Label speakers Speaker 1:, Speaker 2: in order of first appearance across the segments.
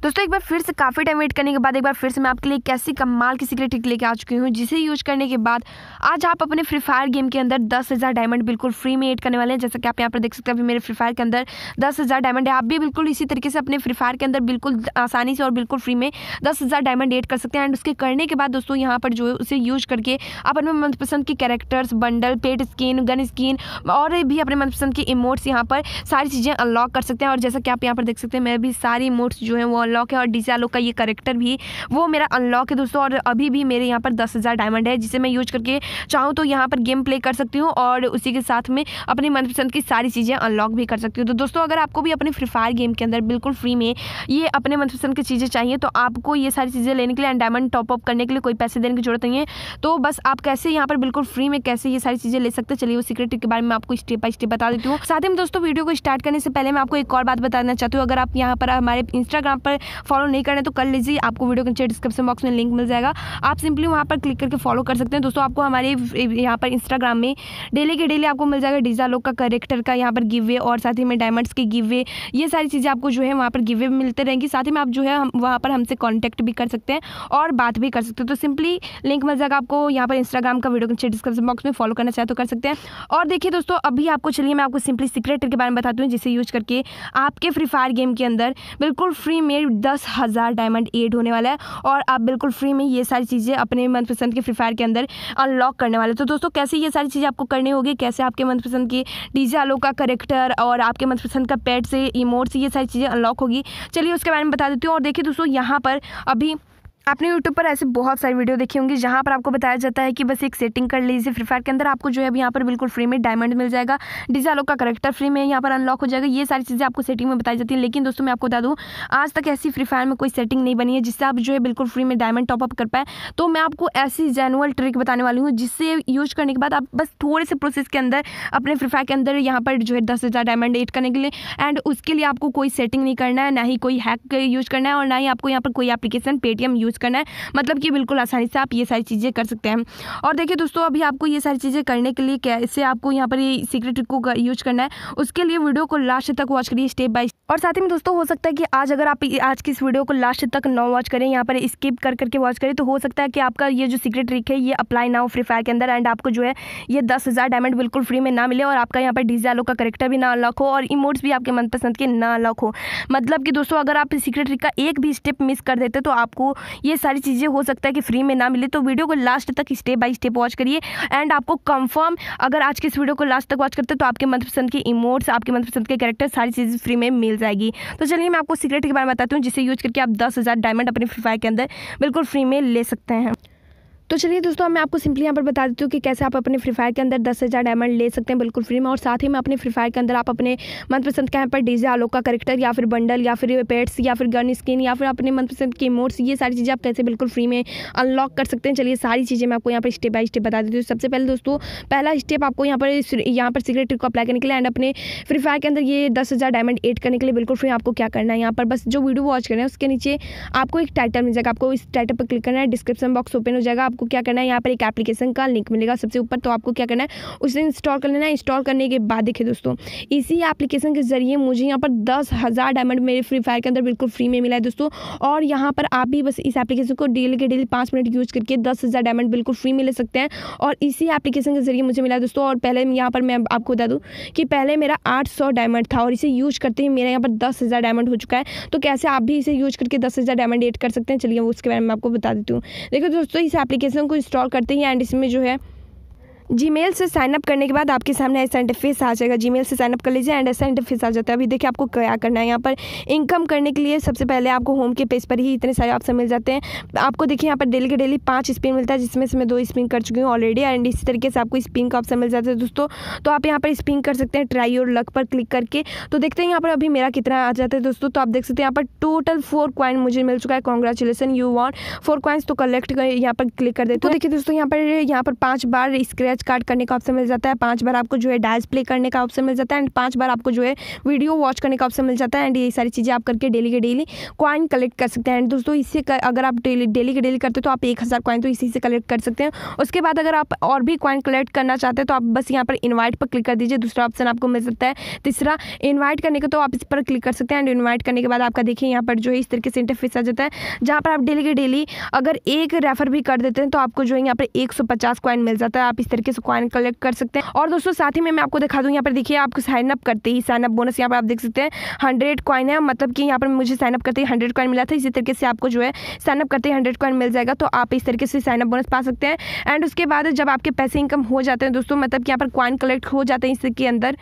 Speaker 1: दोस्तों, एक बार फिर से काफ़ी टाइम वेट करने के बाद, एक बार फिर से मैं आपके लिए कैसी कमाल की सीक्रेट ट्रिक लेके आ चुकी हूँ, जिसे यूज़ करने के बाद आज आप अपने फ्री फायर गेम के अंदर दस हज़ार डायमंड बिल्कुल फ्री में एड करने वाले हैं। जैसा कि आप यहाँ पर देख सकते हैं, अभी मेरे फ्री फायर के अंदर दस हज़ार डायमंड है। आप भी बिल्कुल इसी तरीके से अपने फ्री फायर के अंदर बिल्कुल आसानी से और बिल्कुल फ्री में दस हज़ार डायमंड एड कर सकते हैं। एंड उसके करने के बाद दोस्तों, यहाँ पर जो है, उसे यूज़ करके आप अपने मनपसंद के characters bundle pet skin gun skin और भी अपने मनपसंद की इमोट्स यहाँ पर सारी चीज़ें अनलॉक कर सकते हैं। और जैसा कि आप यहाँ पर देख सकते हैं, मैं भी सारी इमोट्स जो है वो अनलॉक है और डीजे का ये करेक्टर भी, वो मेरा अनलॉक है दोस्तों और अभी भी मेरे यहाँ पर दस हज़ार डायमंड है, जिसे मैं यूज़ करके चाहूँ तो यहाँ पर गेम प्ले कर सकती हूँ और उसी के साथ में अपनी मनपसंद की सारी चीज़ें अनलॉक भी कर सकती हूँ। तो दोस्तों, अगर आपको भी अपने फ्री फायर गेम के अंदर बिल्कुल फ्री में ये अपने मनपसंद की चीज़ें चाहिए तो आपको ये सारी चीज़ें लेने के लिए डायमंड टॉपअप करने के लिए कोई पैसे देने की ज़रूरत नहीं है। तो बस आप कैसे यहाँ पर बिल्कुल फ्री में कैसे ये सारी चीज़ें ले सकते चलिए वो सीक्रेट के बारे में आपको स्टेप बाय स्टेप बता देती हूँ। साथ ही दोस्तों वीडियो को स्टार्ट करने से पहले मैं आपको एक और बात बताना चाहती हूँ। अगर आप यहाँ पर हमारे इंस्टाग्राम पर फॉलो नहीं करें तो कर लीजिए, आपको वीडियो के नीचे डिस्क्रिप्शन बॉक्स में लिंक मिल जाएगा। आप सिंपली वहाँ पर क्लिक करके फॉलो कर सकते हैं। दोस्तों, आपको हमारे यहाँ पर इंस्टाग्राम में डेली के डेली आपको मिल जाएगा डीजा लोग का करेक्टर का यहाँ पर गिव और साथ ही में डायमंड्स के गिव ये सारी चीज़ें आपको जो है वहाँ पर गिव मिलते रहेंगी। साथ ही में आप जो है वहाँ पर हमसे कॉन्टैक्ट भी कर सकते हैं और बात भी कर सकते हैं। तो सिंपली लिंक मिल जाएगा आपको। यहाँ पर इंस्टाग्राम का वीडियो के नीचे डिस्क्रिप्शन बॉक्स में फॉलो करना चाहे तो कर सकते हैं। और देखिए दोस्तों, अभी आपको चलिए, मैं आपको सिंपली सीक्रेट के बारे में बताती हूँ, जिसे यूज़ करके आपके फ्री फायर गेम के अंदर बिल्कुल फ्री में दस हज़ार डायमंड एड होने वाला है और आप बिल्कुल फ्री में ये सारी चीज़ें अपने मनपसंद के फ्री फायर के अंदर अनलॉक करने वाले तो दोस्तों, कैसे ये सारी चीज़ें आपको करनी होगी? कैसे आपके मनपसंद की डीजे आलो का करेक्टर और आपके मनपसंद का पेट से इमोट से ये सारी चीज़ें अनलॉक होगी? चलिए उसके बारे में बता देती हूँ। और देखिए दोस्तों, यहाँ पर अभी आपने यूट्यूब पर ऐसे बहुत सारी वीडियो देखी होंगी, जहाँ पर आपको बताया जाता है कि बस एक सेटिंग कर लीजिए फ्री फायर के अंदर। आपको जो है यहाँ पर बिल्कुल फ्री में डायमंड मिल जाएगा। डिजालो का करेक्टर फ्री में यहाँ पर अनलॉक हो जाएगा। ये सारी चीज़ें आपको सेटिंग में बताई जाती है। लेकिन दोस्तों, मैं आपको बता दूँ, आज तक ऐसी फ्री फायर में कोई सेटिंग नहीं बनी है, जिससे आप जो है बिल्कुल फ्री में डायमंड टॉपअप कर पाए। तो मैं आपको ऐसी जेनुअल ट्रिक बताने वाली हूँ, जिससे यूज़ करने के बाद आप बस थोड़े से प्रोसेस के अंदर, अपने फ्री फायर के अंदर यहाँ पर जो है दस हज़ार डायमंड एड करने के लिए। एंड उसके लिए आपको कोई सेटिंग नहीं करना है, ना ही कोई हैक यूज़ करना है, और ना ही आपको यहाँ पर कोई एप्लीकेशन पेटीएम यूज़ करना है। मतलब कि बिल्कुल आसानी से आप ये सारी चीज़ें कर सकते हैं। और देखिए दोस्तों, अभी आपको ये सारी चीज़ें करने के लिए कैसे आपको यहाँ पर ये सीक्रेट को यूज़ करना है। उसके लिए वीडियो को लास्ट तक वॉच करिए स्टेप बाय और साथ ही में दोस्तों, हो सकता है कि आज अगर आप आज की इस वीडियो को लास्ट तक न वॉच करें, यहाँ पर स्किप कर, करके वॉच करें तो हो सकता है कि आपका ये जो सीक्रेट ट्रिक है, ये अप्लाई ना हो फ्री फायर के अंदर एंड आपको जो है ये दस हज़ार डायमंड बिल्कुल फ्री में ना मिले और आपका यहाँ पर डीजे का करेक्टर भी ना अनलॉक हो और इमोट्स भी आपके मनपसंद के ना अनलॉक हो। मतलब कि दोस्तों, अगर आप सीक्रेट ट्रिक का एक भी स्टेप मिस कर देते तो आपको ये सारी चीज़ें हो सकता है कि फ्री में ना मिले तो वीडियो को लास्ट तक स्टेप बाई स्टेप वॉच करिए। एंड आपको कंफर्म अगर आज के इस वीडियो को लास्ट तक वॉच करते तो आपके मनपसंद के इमोट्स आपके मनपसंद के कैरेक्टर सारी चीज़ें फ्री में मिल जाएगी। तो चलिए मैं आपको सीक्रेट के बारे में बताती हूँ, जिसे यूज़ करके आप दस डायमंड अपने फ्री फायर के अंदर बिल्कुल फ्री में ले सकते हैं। तो चलिए दोस्तों मैं आपको सिंपली यहाँ पर बता देती हूँ कि कैसे आप अपने फ्री फायर के अंदर दस हज़ार डायमंड ले सकते हैं बिल्कुल फ्री में और साथ ही में अपने फ्री फायर के अंदर आप अपने मनपसंद के यहाँ पर डीजे आलोक का करेक्टर या फिर बंडल या फिर पेट्स या फिर गन स्किन या फिर अपने मनपसंद के मोड्स ये सारी चीज़ें आप कैसे बिल्कुल फ्री में अनलॉक कर सकते हैं। चलिए सारी चीज़ें मैं आपको यहाँ पर स्टेप बाय स्टेप बता देती हूँ। सबसे पहले दोस्तों, पहला स्टेप आपको यहाँ पर यहाँ पर ट्रिक को अप्लाई करने के लिए एंड अपने फ्री फायर के अंदर ये दस हज़ार डायमंड एड करने के लिए बिल्कुल फ्री आपको क्या करना है यहाँ पर। बस जो वीडियो वॉच करना है, उसके नीचे आपको एक टाइटल मिल जाएगा, आपको इस टाइटल पर क्लिक करना है डिस्क्रिप्शन बॉक्स ओपन हो जाएगा क्या करना है, यहाँ पर एक एप्लीकेशन का लिंक मिलेगा सबसे ऊपर तो आपको क्या करना है, उसे इंस्टॉल कर लेना इंस्टॉल करने के बाद देखिए दोस्तों, इसी एप्लीकेशन के ज़रिए मुझे यहाँ पर दस हज़ार डायमंड मेरे फ्री फायर के अंदर बिल्कुल फ्री में मिला है दोस्तों। और यहाँ पर आप भी बस इस एप्लीकेशन को डेली के डेली पाँच मिनट यूज़ करके दस हज़ार डायमंड बिल्कुल फ्री में ले सकते हैं। और इसी एप्लीकेशन के ज़रिए मुझे मिला है दोस्तों, और पहले यहाँ पर मैं आपको बता दूँ कि पहले मेरा आठ सौ डायमंड था और इसे यूज़ करते ही मेरा यहाँ पर दस हज़ार डायमंड हो चुका है। तो कैसे आप भी इसे यूज़ करके दस हज़ार डायमंड एड कर सकते हैं, चलिए उसके बारे में आपको बता देती हूँ। देखो दोस्तों, इस एप्लीकेशन को इंस्टॉल करते ही एंड इसमें जो है जीमेल से साइन अप करने के बाद आपके सामने ऐसा इंटरफेस आ जाएगा। जीमेल से साइन अप कर लीजिए एंड ऐसा इंटरफेस आ जाता है। अभी देखिए आपको क्या करना है। यहाँ पर इनकम करने के लिए सबसे पहले आपको होम के पेज पर ही इतने सारे ऑप्शन मिल जाते हैं। आपको देखिए यहाँ पर डेली के डेली पाँच स्पिन मिलता है, जिसमें से मैं दो स्पिन कर चुकी हूँ ऑलरेडी एंड इसी तरीके से आपको स्पिन का ऑप्शन मिल जाता है दोस्तों। तो आप यहाँ पर स्पिन कर सकते हैं ट्राई और लक पर क्लिक करके। तो देखते हैं यहाँ पर अभी मेरा कितना आ जाता है दोस्तों। तो आप देख सकते हैं यहाँ पर टोटल फोर क्वाइन मुझे मिल चुका है। Congratulation you won four coins तो कलेक्ट कर यहाँ पर क्लिक कर देते तो देखिए दोस्तों, यहाँ पर यहाँ पर पाँच बार स्क्रैच रिचार्ज कार्ड करने का ऑप्शन मिल जाता है। पाँच बार आपको जो है डायस प्ले करने का ऑप्शन मिल जाता है। एंड पाँच बार आपको जो है वीडियो वॉच करने का ऑप्शन मिल जाता है। एंड ये सारी चीज़ें आप करके डेली के डेली कॉइन कलेक्ट कर सकते हैं। एंड दोस्तों, इससे अगर आप डेली डेली के डेली करते हो तो आप एक हज़ार तो इसी से कलेक्ट कर सकते हैं। उसके बाद अगर आप और भी कॉइन कलेक्ट करना चाहते हैं तो आप बस यहाँ पर इन्वाइट पर क्लिक कर दीजिए। दूसरा ऑप्शन आपको मिल सकता है। तीसरा इन्वाइट करने का तो आप इस पर क्लिक कर सकते हैं। एंड इन्वाइट करने के बाद आपका देखिए यहाँ पर जो है इस तरीके से इंटरफेस आ जाता है। जहाँ पर आप डेली के डेली अगर एक रेफर भी कर देते हैं तो आपको जो है यहाँ पर एक सौ पचास कॉइन मिल जाता है। आप इस तरीके से कॉइन कलेक्ट कर सकते हैं। और दोस्तों, साथ ही में मैं आपको दिखा दूँ, यहाँ पर देखिए आपको साइन अप करते ही साइन अप बोनस यहाँ पर आप देख सकते हैं हंड्रेड कॉइन है। मतलब कि यहाँ पर मुझे साइन अप करते ही हंड्रेड कॉइन मिला था। इसी तरीके से आपको जो है साइन अप करते ही हंड्रेड कॉइन मिल जाएगा तो आप इस तरीके से साइन अप बोनस पा सकते हैं। एंड उसके बाद जब आपके पैसे इनकम हो जाते हैं दोस्तों मतलब कि यहाँ पर कॉइन कलेक्ट हो जाते हैं इसके अंदर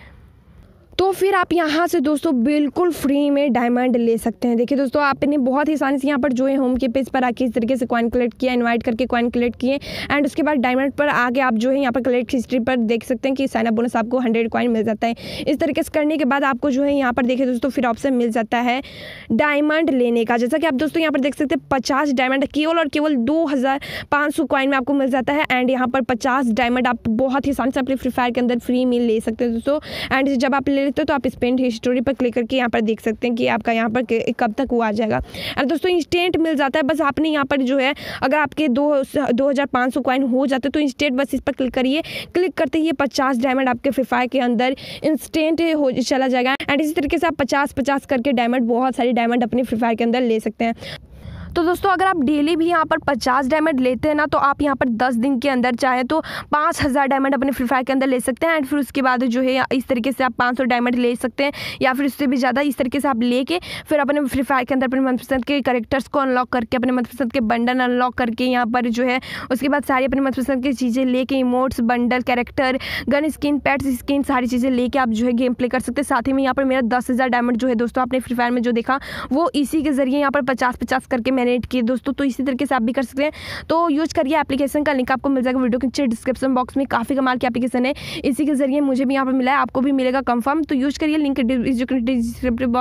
Speaker 1: तो फिर आप यहाँ से दोस्तों बिल्कुल फ्री में डायमंड ले सकते हैं। देखिए दोस्तों, आपने बहुत ही आसानी से यहाँ पर जो है होम के पेज पर आके इस तरीके से कॉइन कलेक्ट किया इनवाइट करके कॉइन कलेक्ट किए। एंड उसके बाद डायमंड पर आके आप जो है यहाँ पर कलेक्ट हिस्ट्री पर देख सकते हैं कि साइनअप बोनस आपको हंड्रेड कॉइन मिल जाता है। इस तरीके से करने के बाद आपको जो है यहाँ पर देखिए दोस्तों, फिर ऑप्शन मिल जाता है डायमंड लेने का। जैसा कि आप दोस्तों यहाँ पर देख सकते हैं, पचास डायमंड केवल और केवल दो हज़ार पाँच सौ कॉइन में आपको मिल जाता है। एंड यहाँ पर पचास डायमंड आप बहुत ही आसानी से अपने फ्री फायर के अंदर फ्री में ले सकते हैं दोस्तों। एंड जब आप ले लेते हो तो आप स्पेंड हिस्टोरी पर क्लिक करके यहाँ पर देख सकते हैं कि आपका यहाँ पर कब तक वो आ जाएगा। और दोस्तों इंस्टेंट मिल जाता है, बस आपने यहाँ पर जो है, अगर आपके दो दो हज़ार पाँच सौ कॉइन हो जाते तो इंस्टेंट बस इस पर क्लिक करिए। क्लिक करते ही पचास डायमंड आपके फ्री फायर के अंदर इंस्टेंट हो चला जाएगा। एंड इसी तरीके से आप पचास पचास करके डायमंड बहुत सारी डायमंड अपने फ्री फायर के अंदर ले सकते हैं। तो दोस्तों, अगर आप डेली भी यहाँ पर पचास डायमंड लेते हैं ना तो आप यहाँ पर दस दिन के अंदर चाहें तो पाँच हज़ार डायमंड अपने फ्री फायर के अंदर ले सकते हैं एंड फिर उसके बाद जो है इस तरीके से आप पाँच सौ डायमंड ले सकते हैं या फिर उससे भी ज़्यादा इस तरीके से आप लेके फिर अपने फ्री फायर के अंदर अपने मनपसंद के करेक्टर्स को अनलॉक करके, अपने मनपसंद के बंडल अनलॉक करके यहाँ पर जो है, उसके बाद सारी अपने मनपसंद की चीज़ें लेके emotes bundle character gun skin pets skin सारी चीज़ें लेके आप जो है गेम प्ले कर सकते हैं। साथ ही में यहाँ पर मेरा दस हज़ार डायमंड जो है दोस्तों, आपने फ्री फायर में जो देखा, वो इसी के ज़रिए यहाँ पर पचास पचास करके मैनेट किए। दोस्तों तो इसी तरीके से आप भी कर सकते हैं। तो यूज़ करिए एप्लीकेशन का लिंक आपको मिल जाएगा वीडियो के नीचे डिस्क्रिप्शन बॉक्स में। काफ़ी कमाल की एप्लीकेशन है। इसी के ज़रिए मुझे भी यहाँ पर मिला है। आपको भी मिलेगा कंफर्म तो यूज़ करिए। Link descriptive box